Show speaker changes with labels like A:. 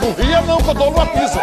A: Não ria não, que eu dou uma pista.